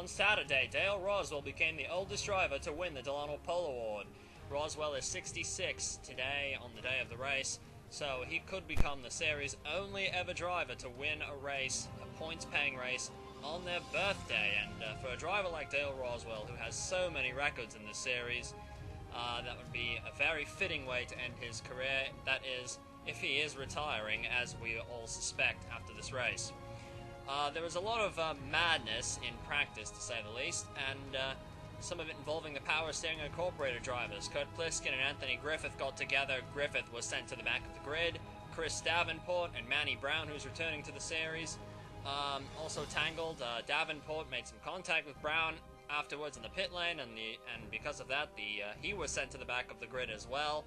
On Saturday, Dale Roswell became the oldest driver to win the Delano Pole Award. Roswell is 66 today on the day of the race, so he could become the series' only ever driver to win a race, a points paying race, on their birthday. And uh, for a driver like Dale Roswell, who has so many records in this series, uh, that would be a very fitting way to end his career. That is, if he is retiring, as we all suspect after this race. Uh, there was a lot of uh, madness in practice, to say the least, and uh, some of it involving the Power Steering Incorporated drivers. Kurt Pliskin and Anthony Griffith got together. Griffith was sent to the back of the grid. Chris Davenport and Manny Brown, who's returning to the series, um, also tangled. Uh, Davenport made some contact with Brown afterwards in the pit lane, and the and because of that, the uh, he was sent to the back of the grid as well.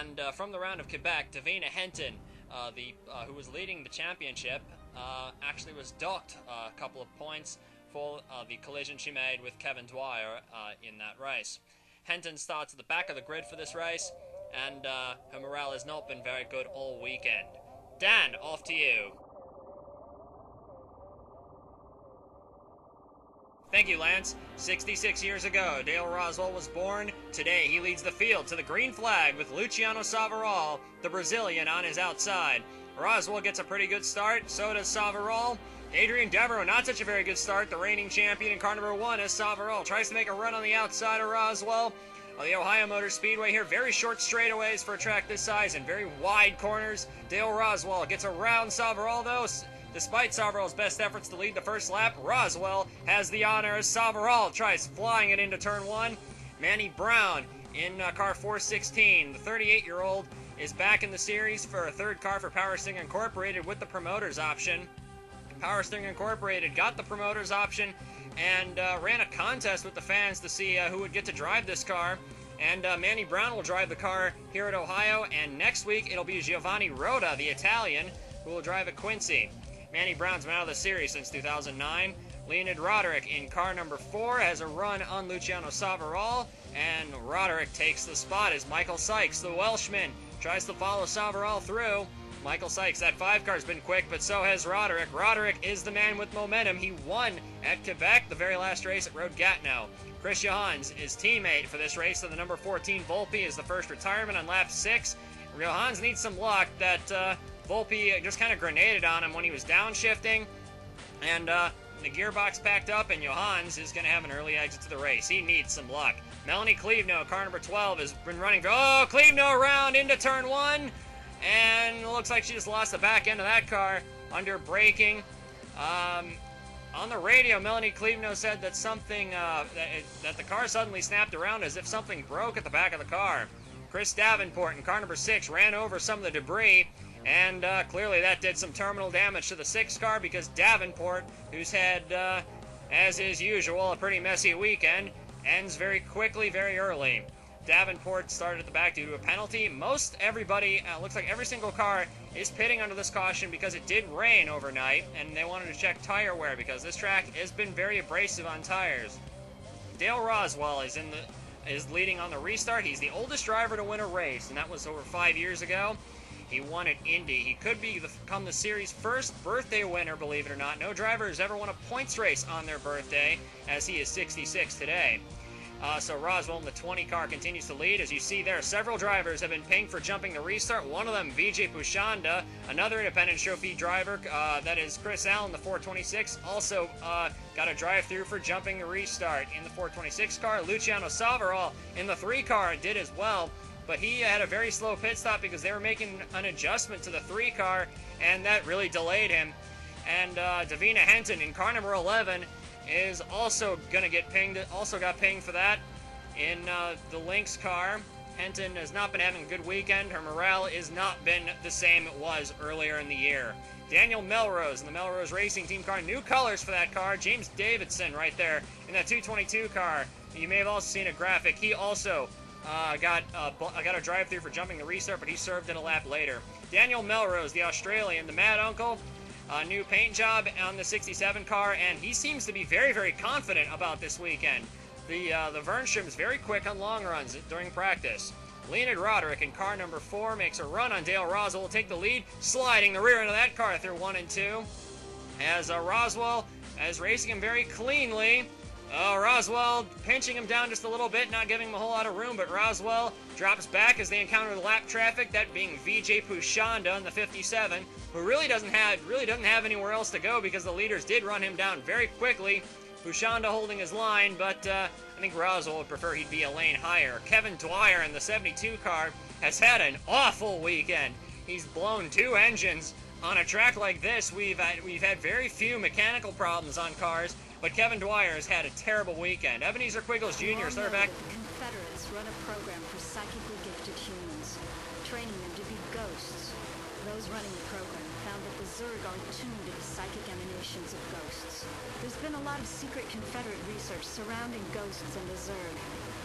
And uh, from the round of Quebec, Davina Henton, the who was leading the championship, uh, actually was docked a couple of points for uh, the collision she made with Kevin Dwyer uh, in that race. Henton starts at the back of the grid for this race, and her morale has not been very good all weekend. Dan, off to you. Thank you, Lance. 66 years ago, Dale Roswell was born. Today, he leads the field to the green flag with Luciano Savaral, the Brazilian, on his outside. Roswell gets a pretty good start, so does Savarol. Adrian Devereaux, not such a very good start. The reigning champion in car number one is Savarol. Tries to make a run on the outside of Roswell. On the Ohio Motor Speedway here, very short straightaways for a track this size and very wide corners. Dale Roswell gets around Savarol, though. Despite Savarol's best efforts to lead the first lap, Roswell has the honor as Savarol tries flying it into turn one. Manny Brown in uh, car 416, the 38 year old, is back in the series for a third car for Power Steering Incorporated with the promoters option. Power Steering Incorporated got the promoters option and uh, ran a contest with the fans to see uh, who would get to drive this car. And uh, Manny Brown will drive the car here at Ohio, and next week it'll be Giovanni Rota, the Italian, who will drive at Quincy. Manny Brown's been out of the series since 2009. Leonid Roderick in car number four has a run on Luciano Savaral, and Roderick takes the spot as Michael Sykes, the Welshman, tries to follow Savaral through. Michael Sykes, that five car's been quick, but so has Roderick. Roderick is the man with momentum. He won at Quebec, the very last race at Road Gatineau. Chris Johans, his teammate for this race, and the number 14 Volpe is the first retirement on lap six. Johans needs some luck that uh, Volpe just kind of grenaded on him when he was downshifting, and uh, the gearbox packed up, and Johans is going to have an early exit to the race. He needs some luck. Melanie Cleveno, car number 12, has been running. Oh, Cleveno around into turn one, and looks like she just lost the back end of that car under braking. Um, on the radio, Melanie Cleveno said that something uh, that, it, that the car suddenly snapped around as if something broke at the back of the car. Chris Davenport in car number six ran over some of the debris and uh, clearly that did some terminal damage to the six car because Davenport, who's had, uh, as is usual, a pretty messy weekend, ends very quickly, very early. Davenport started at the back due to a penalty. Most everybody, uh, looks like every single car is pitting under this caution because it did rain overnight, and they wanted to check tire wear because this track has been very abrasive on tires. Dale Roswell is in the is leading on the restart. He's the oldest driver to win a race, and that was over five years ago. He won at Indy. He could be the, become the series' first birthday winner, believe it or not. No driver has ever won a points race on their birthday, as he is 66 today. Uh, so Roswell in the 20 car continues to lead. As you see there, several drivers have been pinged for jumping the restart. One of them, Vijay Pushanda, another independent trophy driver, uh, that is Chris Allen, the 426, also uh, got a drive through for jumping the restart. In the 426 car, Luciano Savaral in the 3 car did as well but he had a very slow pit stop because they were making an adjustment to the three car, and that really delayed him. And uh, Davina Henton in car number 11 is also to get pinged, also got pinged for that in uh, the Lynx car. Henton has not been having a good weekend. Her morale has not been the same it was earlier in the year. Daniel Melrose in the Melrose Racing Team car. New colors for that car. James Davidson right there in that 222 car. You may have also seen a graphic. He also uh, got got a drive-through for jumping the restart, but he served in a lap later. Daniel Melrose, the Australian, the Mad Uncle, a new paint job on the 67 car, and he seems to be very, very confident about this weekend. The uh, the Vernstrom is very quick on long runs during practice. Leonid Roderick in car number four makes a run on Dale Roswell, will take the lead, sliding the rear end of that car through one and two. As uh, Roswell as racing him very cleanly. Oh, Roswell pinching him down just a little bit, not giving him a whole lot of room, but Roswell drops back as they encounter the lap traffic, that being VJ Pushanda in the 57, who really doesn't have really doesn't have anywhere else to go because the leaders did run him down very quickly. Pushanda holding his line, but uh, I think Roswell would prefer he'd be a lane higher. Kevin Dwyer in the 72 car has had an awful weekend. He's blown two engines. On a track like this, we've had, we've had very few mechanical problems on cars, but Kevin Dwyer has had a terrible weekend. Ebenezer Quiggles Jr., third back. The Confederates run a program for psychically gifted humans, training them to be ghosts. Those running the program found that the Zerg are tuned to the psychic emanations of ghosts. There's been a lot of secret Confederate research surrounding ghosts and the Zerg.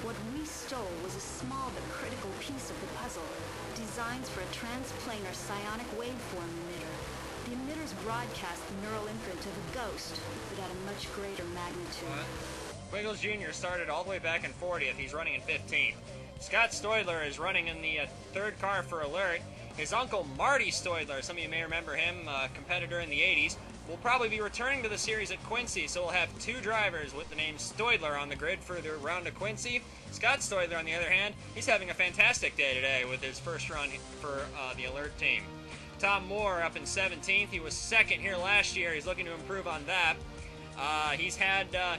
What we stole was a small but critical piece of the puzzle, designs for a transplanar psionic waveform emitter. The emitters broadcast the neural imprint of a ghost, but at a much greater magnitude. Quiggles Jr. started all the way back in 40th. He's running in 15th. Scott Stoidler is running in the uh, third car for Alert. His uncle Marty Stoidler, some of you may remember him, uh, competitor in the 80s, will probably be returning to the series at Quincy, so we'll have two drivers with the name Stoidler on the grid for the round of Quincy. Scott Stoidler, on the other hand, he's having a fantastic day today with his first run for uh, the Alert team. Tom Moore up in 17th. He was second here last year. He's looking to improve on that. Uh, he's had. Uh,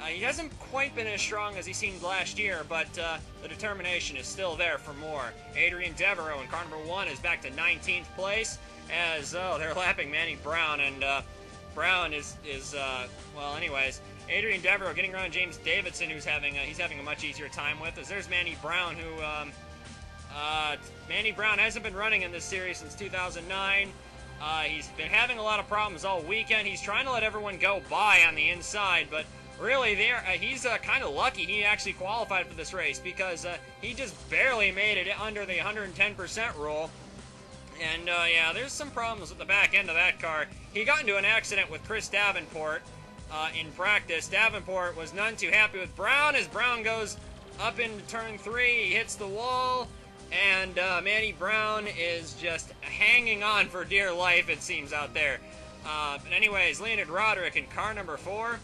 uh, he hasn't quite been as strong as he seemed last year, but uh, the determination is still there for Moore. Adrian Devereaux in car number one is back to 19th place as oh they're lapping Manny Brown and uh, Brown is is uh, well anyways Adrian Devereaux getting around James Davidson who's having a, he's having a much easier time with as there's Manny Brown who um, uh, Manny Brown hasn't been running in this series since 2009. Uh, he's been having a lot of problems all weekend. He's trying to let everyone go by on the inside, but really, there uh, he's uh, kind of lucky he actually qualified for this race because uh, he just barely made it under the 110% rule. And uh, yeah, there's some problems with the back end of that car. He got into an accident with Chris Davenport uh, in practice. Davenport was none too happy with Brown as Brown goes up into turn three. He hits the wall. And uh, Manny Brown is just hanging on for dear life, it seems, out there. Uh, but anyways, Leonid Roderick in car number four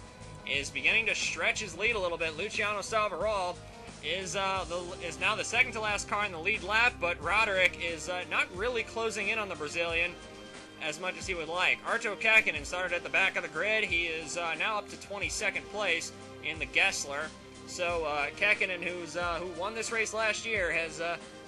is beginning to stretch his lead a little bit. Luciano Savaral is uh, the, is now the second to last car in the lead lap, but Roderick is uh, not really closing in on the Brazilian as much as he would like. Arto Kakinen started at the back of the grid. He is uh, now up to 22nd place in the Gessler. So uh, who's uh, who won this race last year, has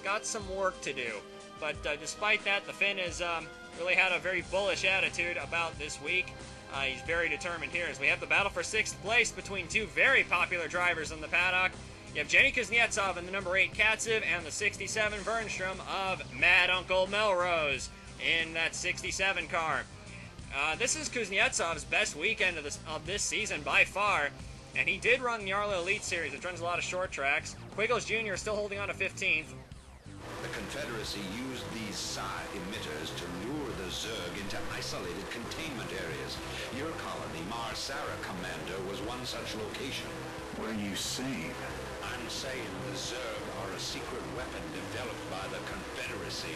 got some work to do. But uh, despite that, the Finn has um, really had a very bullish attitude about this week. Uh, he's very determined here as we have the battle for sixth place between two very popular drivers in the paddock. You have Jenny Kuznetsov in the number 8 Katsev and the 67 Vernstrom of Mad Uncle Melrose in that 67 car. Uh, this is Kuznetsov's best weekend of this, of this season by far, and he did run the Arlo Elite Series, which runs a lot of short tracks. Quiggles Jr. is still holding on to 15th. The Confederacy used these psi emitters to lure the Zerg into isolated containment areas. Your colony, Mar Sara Commander, was one such location. What are you saying? I'm saying the Zerg are a secret weapon developed by the Confederacy.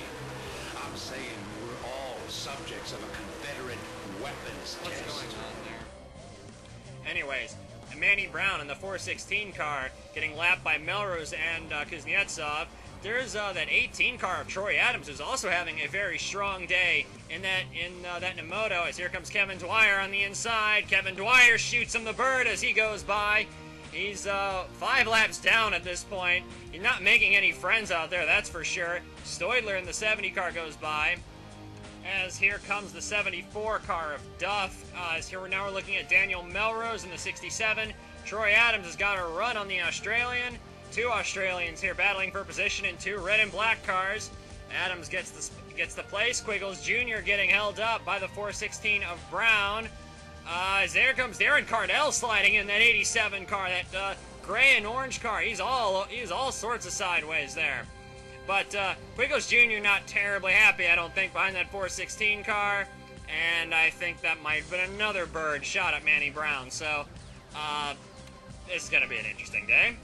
I'm saying we're all subjects of a Confederate weapons What's test. going on there? Anyways, Manny Brown in the 416 car getting lapped by Melrose and uh, Kuznetsov. There's uh, that 18 car of Troy Adams who's also having a very strong day in that in uh, that Nemoto. As here comes Kevin Dwyer on the inside. Kevin Dwyer shoots him the bird as he goes by. He's uh, five laps down at this point. He's not making any friends out there, that's for sure. Stoidler in the 70 car goes by. As here comes the 74 car of Duff. Uh, as here we're now we're looking at Daniel Melrose in the 67. Troy Adams has got a run on the Australian. Two Australians here battling for position in two red and black cars. Adams gets the gets the place. Quiggles Jr. getting held up by the 416 of Brown. Uh, there comes Darren Cardell sliding in that 87 car, that uh, gray and orange car. He's all he's all sorts of sideways there. But uh, Quiggles Jr. not terribly happy, I don't think, behind that 416 car. And I think that might have been another bird shot at Manny Brown. So, uh, this is going to be an interesting day.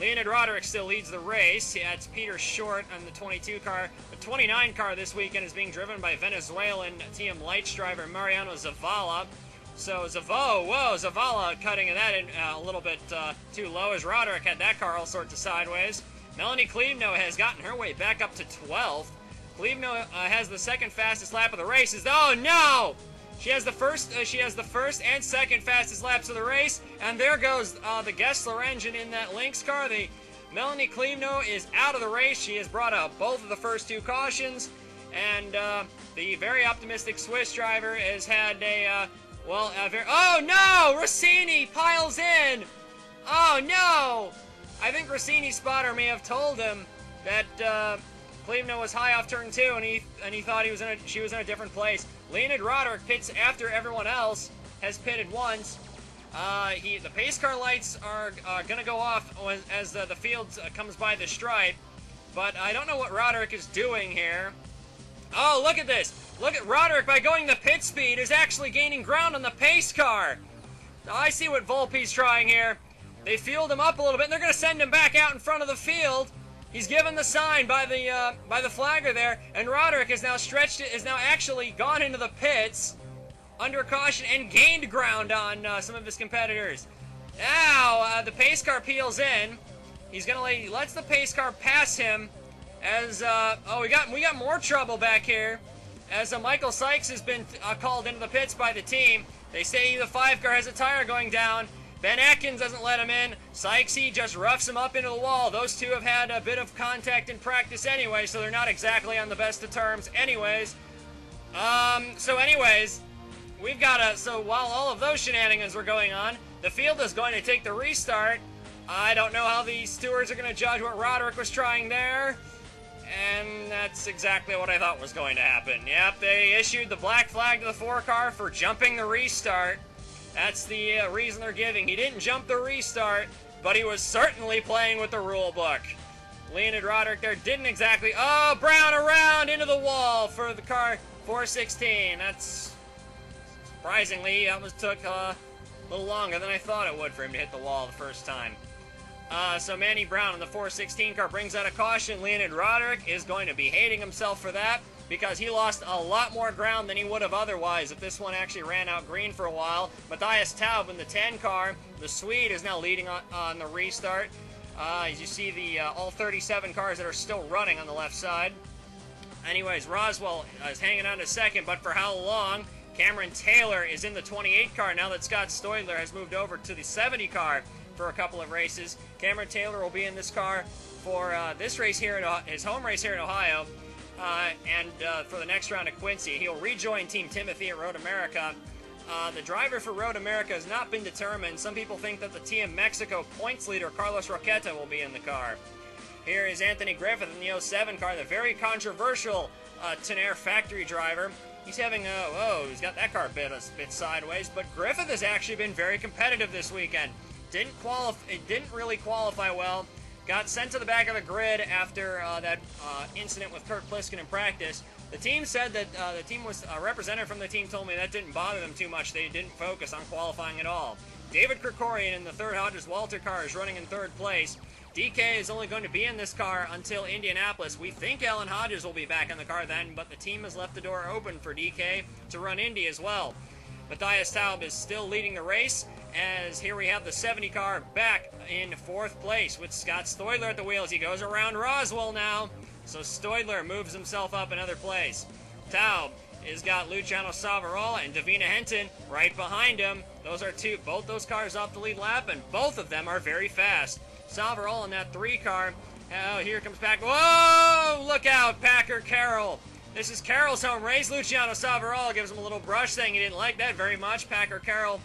Leonid Roderick still leads the race. Yeah, it's Peter Short on the 22 car. The 29 car this weekend is being driven by Venezuelan TM Lights driver Mariano Zavala. So Zavo, whoa, Zavala cutting that in uh, a little bit uh, too low as Roderick had that car all sorts of sideways. Melanie Klebno has gotten her way back up to 12th. Klebno uh, has the second fastest lap of the race. Is oh no! She has the first. Uh, she has the first and second fastest laps of the race, and there goes uh, the Gessler engine in that Lynx car. The Melanie Klebno is out of the race. She has brought out both of the first two cautions, and uh, the very optimistic Swiss driver has had a uh, well, a very. Oh no! Rossini piles in. Oh no! I think Rossini's spotter may have told him that Klebno was high off turn two, and he and he thought he was in a, she was in a different place. Leonid Roderick pits after everyone else has pitted once. Uh, he the pace car lights are uh, gonna go off as the, the field uh, comes by the stripe, but I don't know what Roderick is doing here. Oh, look at this! Look at Roderick by going the pit speed is actually gaining ground on the pace car. I see what Volpe's trying here. They fueled him up a little bit, and they're going to send him back out in front of the field. He's given the sign by the uh, by the flagger there, and Roderick is now stretched. Is now actually gone into the pits under caution and gained ground on uh, some of his competitors. Now uh, the pace car peels in. He's gonna lay, lets the pace car pass him. As uh, oh we got we got more trouble back here. As uh, Michael Sykes has been uh, called into the pits by the team. They say the five car has a tire going down. Ben Atkins doesn't let him in. Sykesy just roughs him up into the wall. Those two have had a bit of contact in practice anyway, so they're not exactly on the best of terms anyways. Um, so anyways, we've got a, so while all of those shenanigans were going on, the field is going to take the restart. I don't know how the stewards are going to judge what Roderick was trying there. And that's exactly what I thought was going to happen. Yep, they issued the black flag to the four car for jumping the restart. That's the uh, reason they're giving. He didn't jump the restart, but he was certainly playing with the rule book. Leonid Roderick there didn't exactly. Oh, Brown around into the wall for the car 416. That's surprisingly that took uh, a little longer than I thought it would for him to hit the wall the first time. Uh, so Manny Brown in the 416 car brings out a caution. Leonid Roderick is going to be hating himself for that because he lost a lot more ground than he would have otherwise if this one actually ran out green for a while. Matthias Taub in the 10 car, the Swede is now leading on, on the restart. Uh, as you see the uh, all 37 cars that are still running on the left side. Anyways, Roswell is hanging on to second, but for how long? Cameron Taylor is in the 28 car now that Scott Stoidler has moved over to the 70 car for a couple of races. Cameron Taylor will be in this car for uh, this race here, in his home race here in Ohio. Uh, and uh, for the next round of Quincy, he'll rejoin Team Timothy at Road America. Uh, the driver for Road America has not been determined. Some people think that the Team Mexico points leader Carlos Roqueta will be in the car. Here is Anthony Griffith in the 07 car, the very controversial uh, Tenair factory driver. He's having a, oh, he's got that car bit, a bit sideways, but Griffith has actually been very competitive this weekend. Didn't qualify, it didn't really qualify well. Got sent to the back of the grid after uh, that uh, incident with Kurt Pliskin in practice. The team said that uh, the team was a representative from the team told me that didn't bother them too much. They didn't focus on qualifying at all. David Krikorian in the third Hodges Walter car is running in third place. DK is only going to be in this car until Indianapolis. We think Alan Hodges will be back in the car then, but the team has left the door open for DK to run Indy as well. Matthias Taub is still leading the race, as here we have the 70 car back in fourth place with Scott Stoidler at the wheels. He goes around Roswell now, so Stoidler moves himself up another place. Taub has got Luciano Savarola and Davina Henton right behind him. Those are two, both those cars off the lead lap, and both of them are very fast. Savarola in that three car. Oh, here comes back. Whoa! Look out, Packer Carroll. This is Carroll's home race. Luciano Savarola gives him a little brush saying he didn't like that very much. Packer Carroll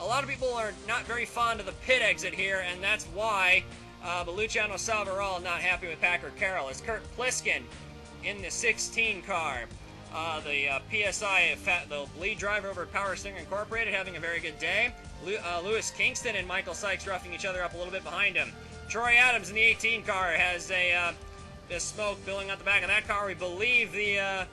a lot of people are not very fond of the pit exit here, and that's why. Uh, but Luciano Savarola not happy with Packer Carroll. It's Kurt Pliskin in the 16 car. Uh, the uh, PSI, the lead driver over at Power Steering Incorporated, having a very good day. Lu uh, Lewis Kingston and Michael Sykes roughing each other up a little bit behind him. Troy Adams in the 18 car has a uh, this smoke billowing out the back of that car. We believe the uh,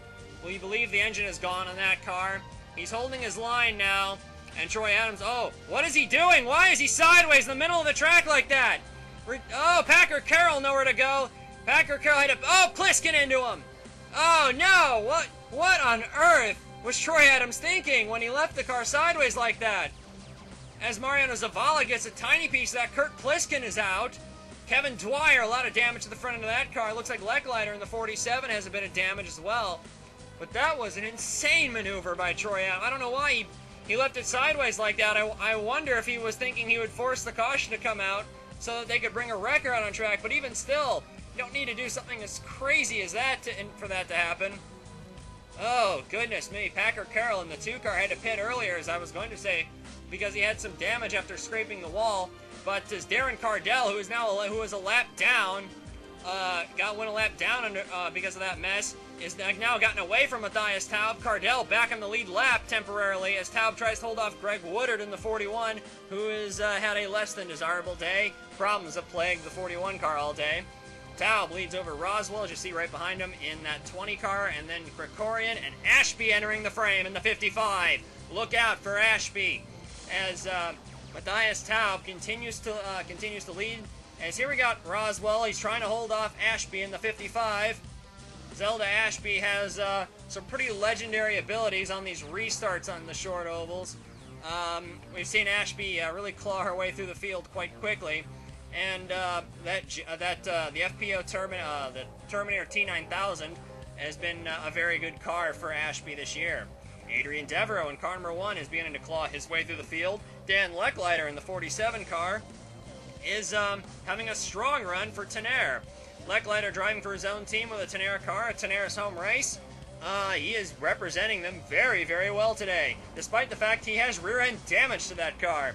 we believe the engine is gone on that car. He's holding his line now. And Troy Adams, oh, what is he doing? Why is he sideways in the middle of the track like that? Oh, Packer Carroll nowhere to go. Packer Carroll had a, oh, Pliskin into him. Oh, no, what, what on earth? was Troy Adams thinking when he left the car sideways like that? As Mariano Zavala gets a tiny piece that, Kurt Pliskin is out. Kevin Dwyer, a lot of damage to the front end of that car. Looks like Lecklider in the 47 has a bit of damage as well. But that was an insane maneuver by Troy Adams. I don't know why he, he left it sideways like that. I, I wonder if he was thinking he would force the caution to come out so that they could bring a wrecker out on track. But even still, you don't need to do something as crazy as that to, for that to happen. Oh, goodness me. Packer Carroll in the two car had to pit earlier, as I was going to say, because he had some damage after scraping the wall. But as Darren Cardell, who is now a, who is a lap down, uh, got one lap down under, uh, because of that mess, is now gotten away from Matthias Taub. Cardell back in the lead lap temporarily as Taub tries to hold off Greg Woodard in the 41, who has uh, had a less than desirable day. Problems have plagued the 41 car all day. Taub leads over Roswell, as you see right behind him in that 20 car, and then Krikorian and Ashby entering the frame in the 55. Look out for Ashby as uh, Matthias Taub continues to uh, continues to lead. As here we got Roswell, he's trying to hold off Ashby in the 55. Zelda Ashby has uh, some pretty legendary abilities on these restarts on the short ovals. Um, we've seen Ashby uh, really claw her way through the field quite quickly and uh, that uh, that uh, the FPO Termin uh, the Terminator T9000 has been a very good car for Ashby this year. Adrian Devereaux in car number one is beginning to claw his way through the field. Dan Lecklider in the 47 car is um, having a strong run for Tenair. Lecklider driving for his own team with a Tenair car, at Tenair's home race. Uh, he is representing them very, very well today, despite the fact he has rear end damage to that car.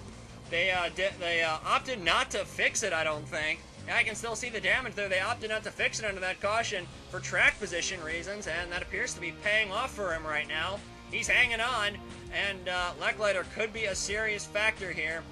They uh, they uh, opted not to fix it, I don't think. I can still see the damage there. They opted not to fix it under that caution for track position reasons, and that appears to be paying off for him right now. He's hanging on, and uh, could be a serious factor here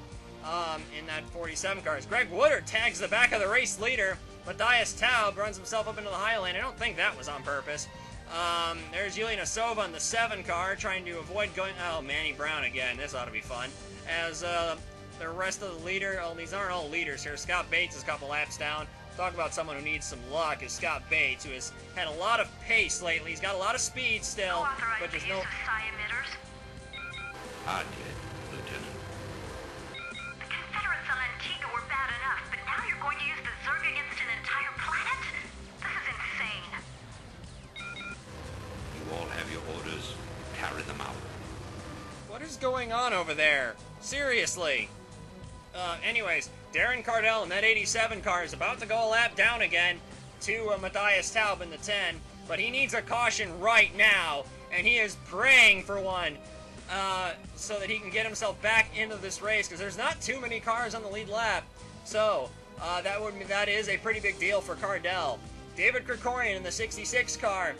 um, in that 47 cars. Greg Woodard tags the back of the race leader. Matthias Taub runs himself up into the high lane. I don't think that was on purpose. Um, there's Yuliana Sova in the 7 car trying to avoid going... Oh, Manny Brown again. This ought to be fun. As uh, the rest of the leader, oh, these aren't all leaders here. Scott Bates is a couple laps down. Talk about someone who needs some luck is Scott Bates, who has had a lot of pace lately. He's got a lot of speed still, but there's no... I did, Lieutenant. The Confederates on Antigua were bad enough, but now you're going to use the Zerg against an entire planet? This is insane. You all have your orders. Carry them out. What is going on over there? Seriously. Uh, anyways, Darren Cardell in that 87 car is about to go a lap down again to uh, Matthias Taub in the 10, but he needs a caution right now, and he is praying for one uh, so that he can get himself back into this race because there's not too many cars on the lead lap. So uh, that would that is a pretty big deal for Cardell. David Krikorian in the 66 car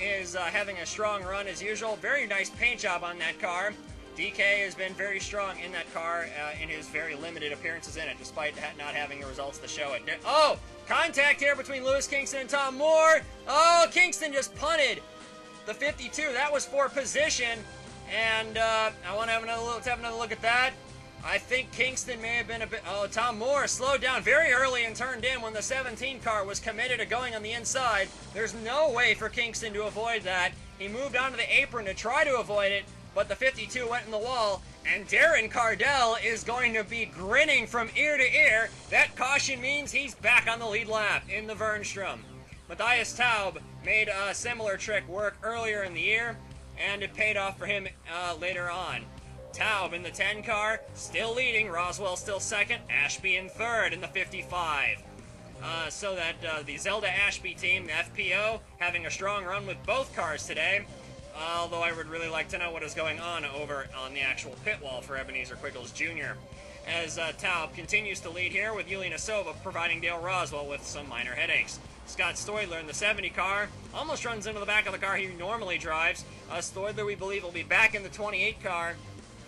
is uh, having a strong run as usual. Very nice paint job on that car. DK has been very strong in that car uh, in his very limited appearances in it, despite not having the results to show it. Oh, contact here between Lewis Kingston and Tom Moore. Oh, Kingston just punted the 52. That was for position, and uh, I want to have another look. Have another look at that. I think Kingston may have been a bit. Oh, Tom Moore slowed down very early and turned in when the 17 car was committed to going on the inside. There's no way for Kingston to avoid that. He moved onto the apron to try to avoid it, but the 52 went in the wall, and Darren Cardell is going to be grinning from ear to ear. That caution means he's back on the lead lap in the Vernstrom. Matthias Taub made a similar trick work earlier in the year, and it paid off for him uh, later on. Taub in the 10 car, still leading, Roswell still second, Ashby in third in the 55. Uh, so that uh, the Zelda Ashby team, the FPO, having a strong run with both cars today, although I would really like to know what is going on over on the actual pit wall for Ebenezer Quiggles Jr. As uh, Taub continues to lead here with Yulina Sova providing Dale Roswell with some minor headaches. Scott Stoidler in the 70 car almost runs into the back of the car he normally drives. Uh, Stoidler, we believe, will be back in the 28 car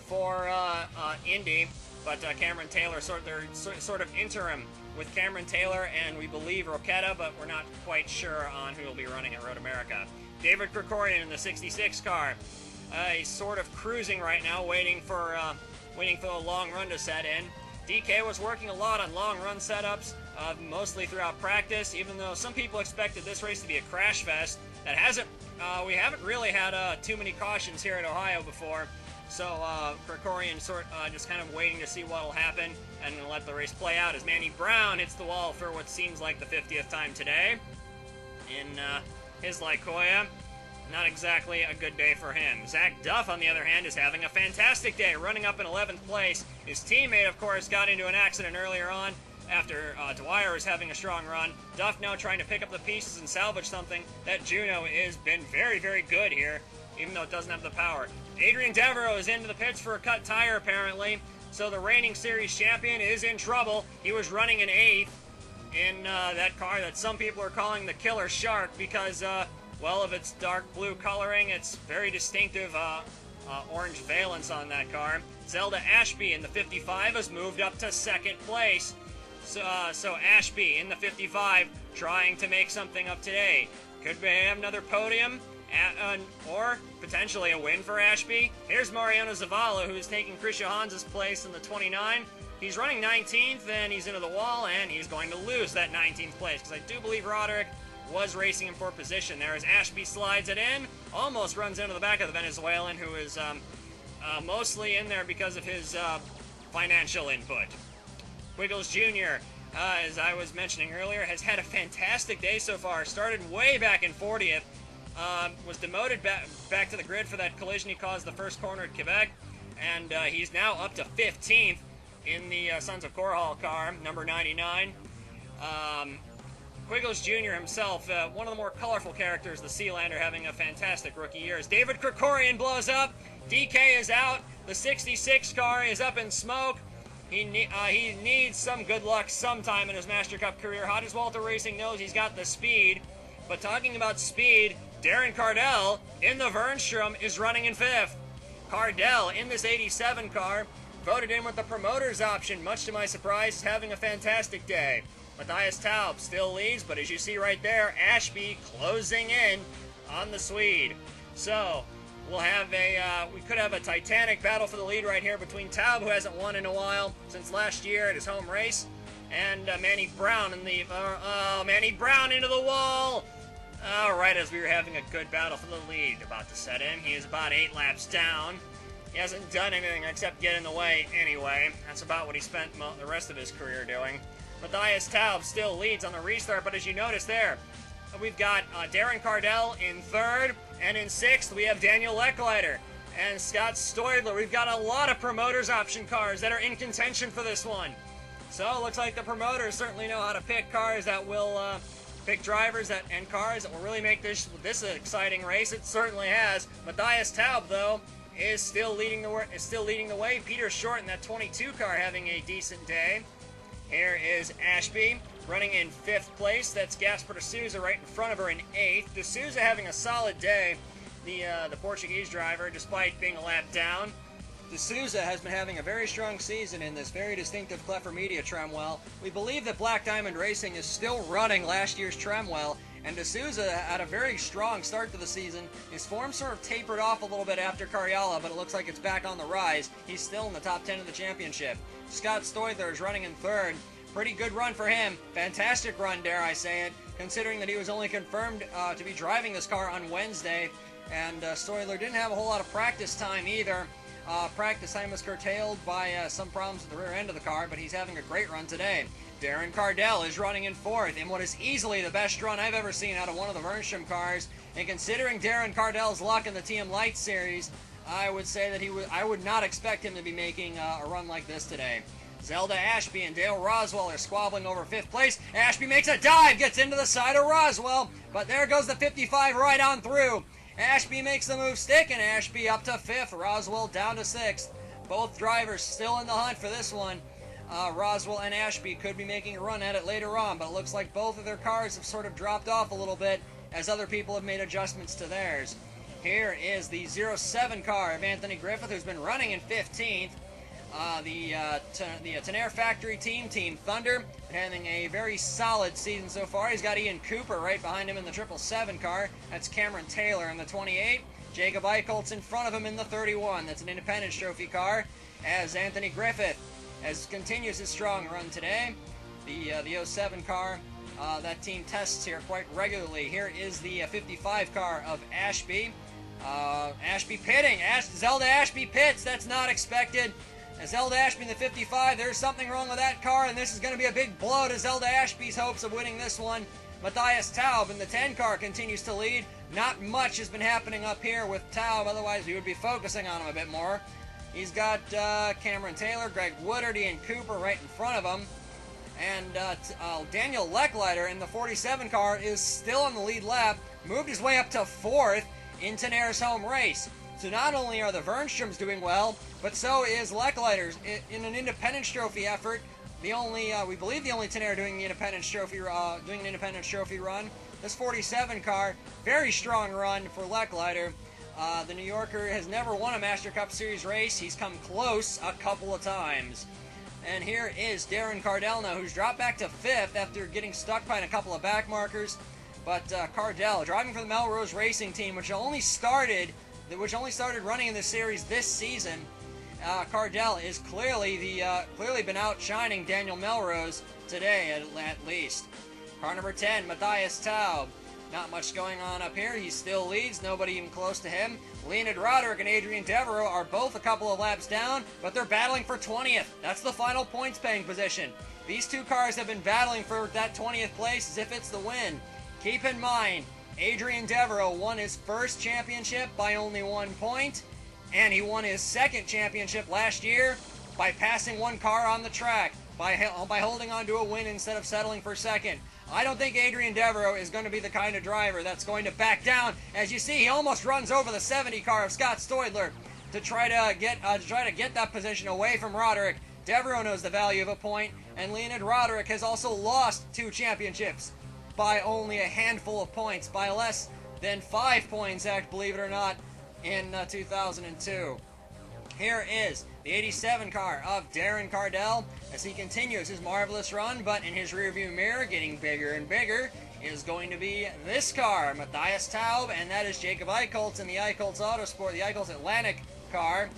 for uh, uh, Indy, but uh, Cameron Taylor sort they're sort of interim with Cameron Taylor and we believe Roqueta, but we're not quite sure on who will be running at Road America. David Krikorian in the 66 car. Uh, he's sort of cruising right now, waiting for uh, waiting for the long run to set in. DK was working a lot on long run setups, uh, mostly throughout practice, even though some people expected this race to be a crash fest. That hasn't uh, we haven't really had uh, too many cautions here at Ohio before. So uh, Krikorian sort uh, just kind of waiting to see what will happen and let the race play out as Manny Brown hits the wall for what seems like the 50th time today in his Lycoya. Not exactly a good day for him. Zach Duff, on the other hand, is having a fantastic day, running up in 11th place. His teammate, of course, got into an accident earlier on after uh, Dwyer was having a strong run. Duff now trying to pick up the pieces and salvage something. That Juno has been very, very good here, even though it doesn't have the power. Adrian Devereaux is into the pits for a cut tire, apparently. So the reigning series champion is in trouble. He was running in eighth in uh, that car that some people are calling the Killer Shark because, uh, well, of its dark blue coloring, it's very distinctive uh, uh orange valence on that car. Zelda Ashby in the 55 has moved up to second place. So, uh, so Ashby in the 55 trying to make something up today. Could we have another podium? Or potentially a win for Ashby. Here's Mariano Zavala, who is taking Chris Johannes' place in the 29. He's running 19th, and he's into the wall, and he's going to lose that 19th place, because I do believe Roderick was racing him for position there as Ashby slides it in, almost runs into the back of the Venezuelan, who is um, uh, mostly in there because of his uh, financial input. Quiggles Jr., uh, as I was mentioning earlier, has had a fantastic day so far. Started way back in 40th, um, was demoted back, back to the grid for that collision he caused the first corner at Quebec, and uh, he's now up to 15th in the uh, Sons of Korhal car, number 99. Um, Quiggles Jr. himself, uh, one of the more colorful characters, the Sealander, having a fantastic rookie year. As David Krikorian blows up, DK is out, the 66 car is up in smoke. He, ne- uh, he needs some good luck sometime in his Master Cup career. Hodges Walter Racing knows he's got the speed. But talking about speed, Darren Cardell in the Vernstrom is running in fifth. Cardell in this 87 car voted in with the promoter's option, much to my surprise, having a fantastic day. Matthias Taub still leads, but as you see right there, Ashby closing in on the Swede. So, we'll have a, uh, we could have a titanic battle for the lead right here between Taub, who hasn't won in a while, since last year at his home race, and uh, Manny Brown in the, uh, oh, Manny Brown into the wall! Alright, as we were having a good battle for the lead about to set in, he is about eight laps down. He hasn't done anything except get in the way anyway. That's about what he spent the rest of his career doing. Matthias Taub still leads on the restart, but as you notice there, we've got uh, Darren Cardell in third, and in sixth we have Daniel Lecklider and Scott Stoidler. We've got a lot of promoters option cars that are in contention for this one. So it looks like the promoters certainly know how to pick cars that will uh, pick drivers that and cars that will really make this this an exciting race. It certainly has. Matthias Taub, though, is still leading the is still leading the way. Peter Short in that 22 car having a decent day. Here is Ashby running in fifth place. That's Gasper de Souza right in front of her in eighth. De Souza having a solid day. The uh, the Portuguese driver, despite being a lap down. De Souza has been having a very strong season in this very distinctive Clever Media Tremwell. We believe that Black Diamond Racing is still running last year's Tremwell and D'Souza had a very strong start to the season. His form sort of tapered off a little bit after Karjala, but it looks like it's back on the rise. He's still in the top 10 of the championship. Scott Stoidler is running in third. Pretty good run for him. Fantastic run, dare I say it, considering that he was only confirmed uh, to be driving this car on Wednesday. And uh, didn't have a whole lot of practice time either. Uh, practice time was curtailed by uh, some problems with the rear end of the car, but he's having a great run today. Darren Cardell is running in fourth in what is easily the best run I've ever seen out of one of the Vernstrom cars. And considering Darren Cardell's luck in the TM Light Series, I would say that he would. I would not expect him to be making uh, a run like this today. Zelda Ashby and Dale Roswell are squabbling over fifth place. Ashby makes a dive, gets into the side of Roswell, but there goes the 55 right on through. Ashby makes the move stick, and Ashby up to fifth. Roswell down to sixth. Both drivers still in the hunt for this one. Uh, Roswell and Ashby could be making a run at it later on, but it looks like both of their cars have sort of dropped off a little bit as other people have made adjustments to theirs. Here is the 07 car of Anthony Griffith, who's been running in 15th. Uh, the uh, the uh, Tenair Factory team, Team Thunder, having a very solid season so far. He's got Ian Cooper right behind him in the 777 car. That's Cameron Taylor in the 28. Jacob Eicholtz in front of him in the 31. That's an Independence Trophy car. As Anthony Griffith as continues his strong run today. The uh, the 07 car Uh, that team tests here quite regularly. Here is the uh, 55 car of Ashby. Uh, Ashby pitting. Ash- Zelda Ashby pits. That's not expected. Zelda Ashby in the 55. There's something wrong with that car, and this is going to be a big blow to Zelda Ashby's hopes of winning this one. Matthias Taub in the 10 car continues to lead. Not much has been happening up here with Taub, otherwise we would be focusing on him a bit more. He's got uh, Cameron Taylor, Greg Woodard, Ian Cooper right in front of him. And uh, uh, Daniel Leckleiter in the 47 car is still on the lead lap, moved his way up to fourth in Tenair's home race. So not only are the Vernstroms doing well, but so is Leckleiter's in, in an Independence Trophy effort. The only, uh, we believe, the only Tenair doing the Independence Trophy, uh, doing an Independence Trophy run. This 47 car, very strong run for Leckleiter. Uh, the New Yorker has never won a Master Cup Series race. He's come close a couple of times. And here is Darren Cardell now, who's dropped back to fifth after getting stuck behind a couple of back markers. But uh, Cardell, driving for the Melrose Racing Team, which only started, which only started running in the series this season. Uh, Cardell is clearly the uh, clearly been outshining Daniel Melrose today at, at least. Car number 10, Matthias Taub. Not much going on up here. He still leads. Nobody even close to him. Leonid Roderick and Adrian Devereaux are both a couple of laps down, but they're battling for 20th. That's the final points paying position. These two cars have been battling for that 20th place as if it's the win. Keep in mind, Adrian Devereaux won his first championship by only one point, and he won his second championship last year by passing one car on the track, by, by holding on to a win instead of settling for second. I don't think Adrian Devereaux is going to be the kind of driver that's going to back down. As you see, he almost runs over the 70 car of Scott Stoidler to try to get uh, to try to get that position away from Roderick. Devereaux knows the value of a point, and Leonid Roderick has also lost two championships by only a handful of points, by less than five points, act believe it or not, in uh, 2002. Here is the 87 car of Darren Cardell as he continues his marvelous run, but in his rearview mirror, getting bigger and bigger, is going to be this car, Matthias Taub, and that is Jacob Eicholtz in the Eicholtz Autosport, the Eicholtz Atlantic car.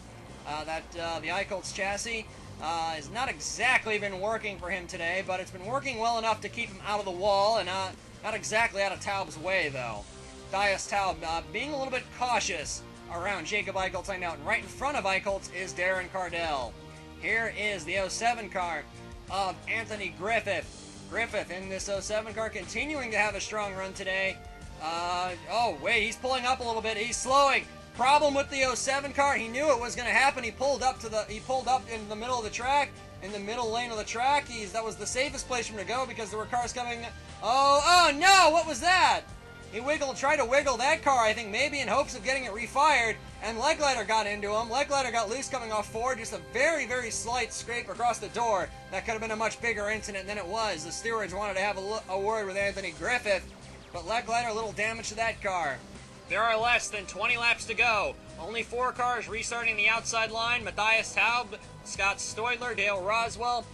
Uh, that uh, the Eicholtz chassis uh, has not exactly been working for him today, but it's been working well enough to keep him out of the wall and not not exactly out of Taub's way though. Matthias Taub uh, being a little bit cautious around Jacob Eicholtz I know, and right in front of Eicholtz is Darren Cardell. Here is the 07 car of Anthony Griffith. Griffith in this 07 car continuing to have a strong run today. Uh, oh, wait, he's pulling up a little bit. He's slowing. Problem with the 07 car, he knew it was going to happen. He pulled up to the he pulled up in the middle of the track, in the middle lane of the track. He's that was the safest place for him to go because there were cars coming. Oh, oh no, what was that? He wiggled, tried to wiggle that car, I think, maybe in hopes of getting it refired, and Leckleiter got into him. Leckleiter got loose coming off forward, just a very, very slight scrape across the door. That could have been a much bigger incident than it was. The stewards wanted to have a, a word with Anthony Griffith, but Leckleiter, a little damage to that car. There are less than 20 laps to go. Only four cars restarting the outside line. Matthias Taub, Scott Stoidler, Dale Roswell,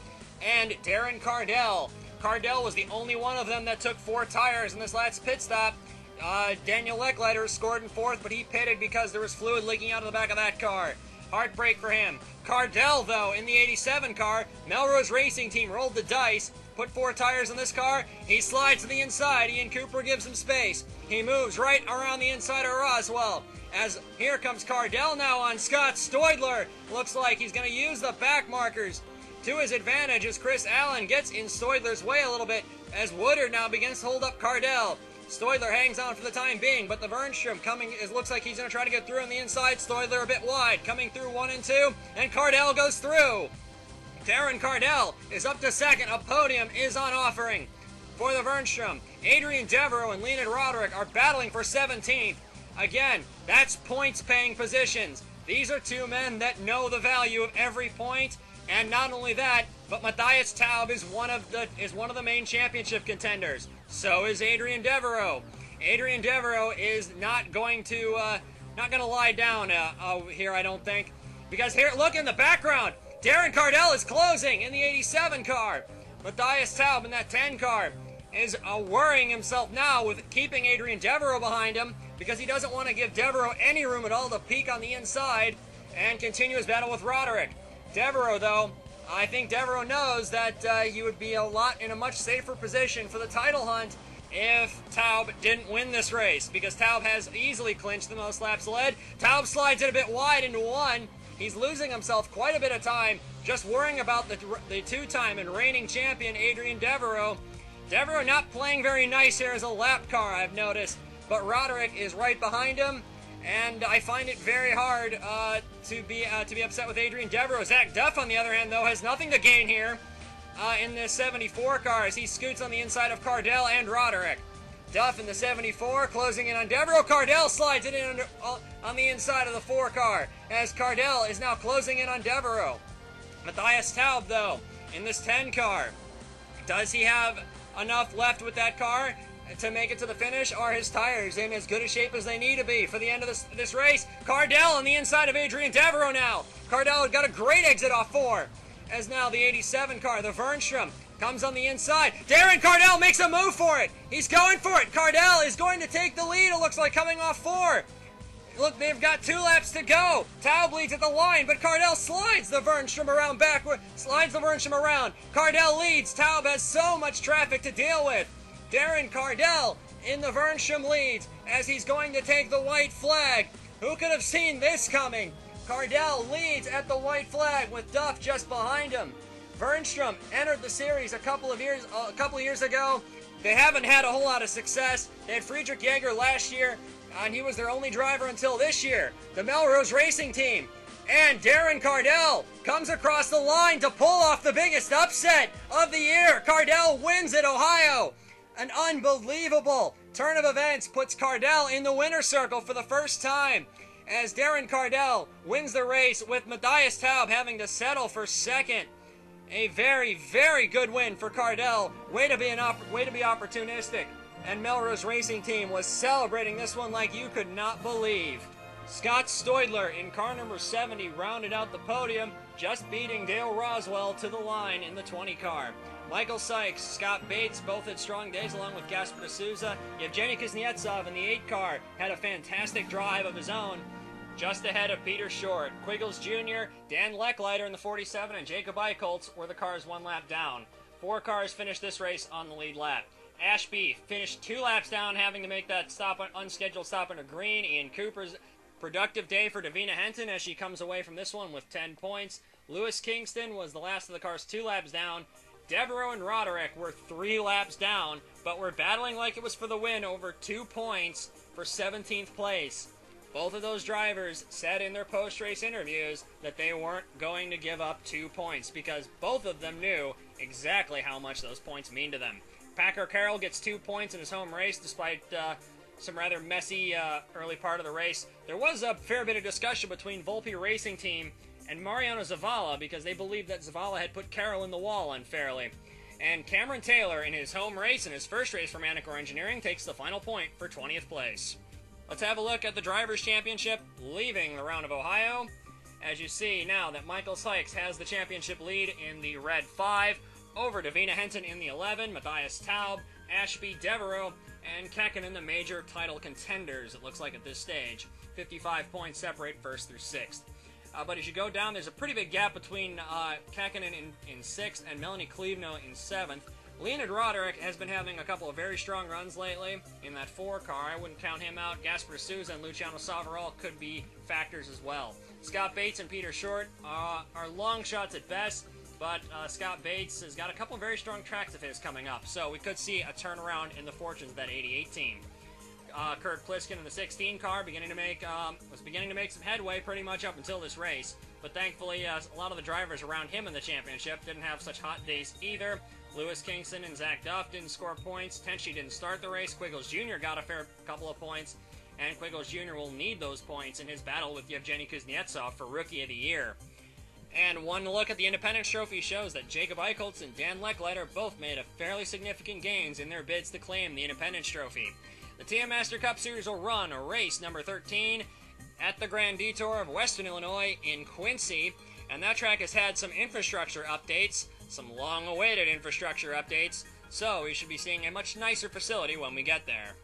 and Darren Cardell. Cardell was the only one of them that took four tires in this last pit stop. Uh, Daniel Leckleiter scored in fourth, but he pitted because there was fluid leaking out of the back of that car. Heartbreak for him. Cardell, though, in the 87 car, Melrose Racing Team rolled the dice, put four tires in this car. He slides to the inside. Ian Cooper gives him space. He moves right around the inside of Roswell. As here comes Cardell now on Scott Stoidler. Looks like he's going to use the back markers to his advantage as Chris Allen gets in Stoidler's way a little bit as Woodard now begins to hold up Cardell. Stoidler hangs on for the time being, but the Vernstrom coming, it looks like he's going to try to get through on the inside. Stoidler a bit wide, coming through one and two, and Cardell goes through. Darren Cardell is up to second. A podium is on offering for the Vernstrom. Adrian Devereaux and Leonid Roderick are battling for 17th. Again, that's points paying positions. These are two men that know the value of every point, and not only that, but Matthias Taub is one of the is one of the main championship contenders. So is Adrian Devereaux. Adrian Devereaux is not going to uh, not going to lie down uh, uh, here, I don't think, because here, look in the background, Darren Cardell is closing in the 87 car. Matthias Taub in that 10 car is uh, worrying himself now with keeping Adrian Devereaux behind him because he doesn't want to give Devereaux any room at all to peek on the inside and continue his battle with Roderick. Devereaux, though, I think Devereaux knows that uh, he would be a lot in a much safer position for the title hunt if Taub didn't win this race because Taub has easily clinched the most laps led. Taub slides it a bit wide into one. He's losing himself quite a bit of time just worrying about the, the two-time and reigning champion Adrian Devereaux. Devereaux not playing very nice here as a lap car, I've noticed, but Roderick is right behind him and I find it very hard uh, to be uh, to be upset with Adrian Devereaux. Zach Duff, on the other hand, though, has nothing to gain here uh, in this 74 car as he scoots on the inside of Cardell and Roderick. Duff in the 74, closing in on Devereaux. Cardell slides it in under, uh, on the inside of the 4 car as Cardell is now closing in on Devereaux. Matthias Taub, though, in this 10 car, does he have enough left with that car? to make it to the finish? Are his tires in as good a shape as they need to be for the end of this, this race? Cardell on the inside of Adrian Devereaux now. Cardell got a great exit off four. As now the 87 car, the Vernstrom, comes on the inside. Darren Cardell makes a move for it. He's going for it. Cardell is going to take the lead, it looks like, coming off four. Look, they've got two laps to go. Taub leads at the line, but Cardell slides the Vernstrom around backward. Slides the Vernstrom around. Cardell leads. Taub has so much traffic to deal with. Darren Cardell in the Vernstrom leads as he's going to take the white flag. Who could have seen this coming? Cardell leads at the white flag with Duff just behind him. Vernstrom entered the series a couple of years a couple of years ago. They haven't had a whole lot of success. They had Friedrich Jaeger last year, and he was their only driver until this year. The Melrose Racing Team. And Darren Cardell comes across the line to pull off the biggest upset of the year. Cardell wins at Ohio. An unbelievable turn of events puts Cardell in the winner's circle for the first time as Darren Cardell wins the race with Matthias Taub having to settle for second. A very, very good win for Cardell. Way to be an way to be opportunistic. And Melrose Racing Team was celebrating this one like you could not believe. Scott Stoidler in car number 70 rounded out the podium, just beating Dale Roswell to the line in the 20 car. Michael Sykes, Scott Bates both had strong days along with Gaspar Souza. Yevgeny Kuznetsov in the 8 car had a fantastic drive of his own. Just ahead of Peter Short, Quiggles Jr., Dan Leckliter in the 47, and Jacob Eichholz were the cars one lap down. Four cars finished this race on the lead lap. Ashby finished two laps down, having to make that stop unscheduled stop under green. Ian Cooper's productive day for Davina Henton as she comes away from this one with 10 points. Lewis Kingston was the last of the cars two laps down. Devereaux and Roderick were three laps down, but were battling like it was for the win over two points for 17th place. Both of those drivers said in their post race interviews that they weren't going to give up two points because both of them knew exactly how much those points mean to them. Packer Carroll gets two points in his home race despite uh, some rather messy uh, early part of the race. There was a fair bit of discussion between Volpe Racing Team and Mariano Zavala because they believed that Zavala had put Carroll in the wall unfairly. And Cameron Taylor, in his home race, in his first race for Manticore Engineering, takes the final point for 20th place. Let's have a look at the Drivers' Championship leaving the round of Ohio. As you see now that Michael Sykes has the championship lead in the red 5 over Davina Henton in the 11, Matthias Taub, Ashby Devereaux, and Kekin in the major title contenders, it looks like at this stage. 55 points separate first through sixth. Uh, but as you go down, there's a pretty big gap between uh, in, in sixth and Melanie Klevno in seventh. Leonid Roderick has been having a couple of very strong runs lately in that four car. I wouldn't count him out. Gaspar Souza and Luciano Savaral could be factors as well. Scott Bates and Peter Short uh, are long shots at best, but uh, Scott Bates has got a couple of very strong tracks of his coming up, so we could see a turnaround in the fortunes of that 88 team uh, Kurt Pliskin in the 16 car, beginning to make um, was beginning to make some headway pretty much up until this race. But thankfully, uh, a lot of the drivers around him in the championship didn't have such hot days either. Lewis Kingston and Zach Duff didn't score points. Tenchi didn't start the race. Quiggles Jr. got a fair couple of points. And Quiggles Jr. will need those points in his battle with Yevgeny Kuznetsov for Rookie of the Year. And one look at the Independence Trophy shows that Jacob Eichholz and Dan Leckliter both made a fairly significant gains in their bids to claim the Independence Trophy. The TM Master Cup Series will run a race number 13 at the Grand Detour of Western Illinois in Quincy, and that track has had some infrastructure updates, some long awaited infrastructure updates, so we should be seeing a much nicer facility when we get there.